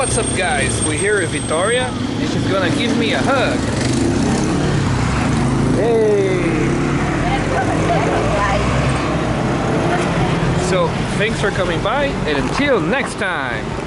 what's up guys? We're here with Victoria and she's gonna give me a hug. Hey! So thanks for coming by and until next time.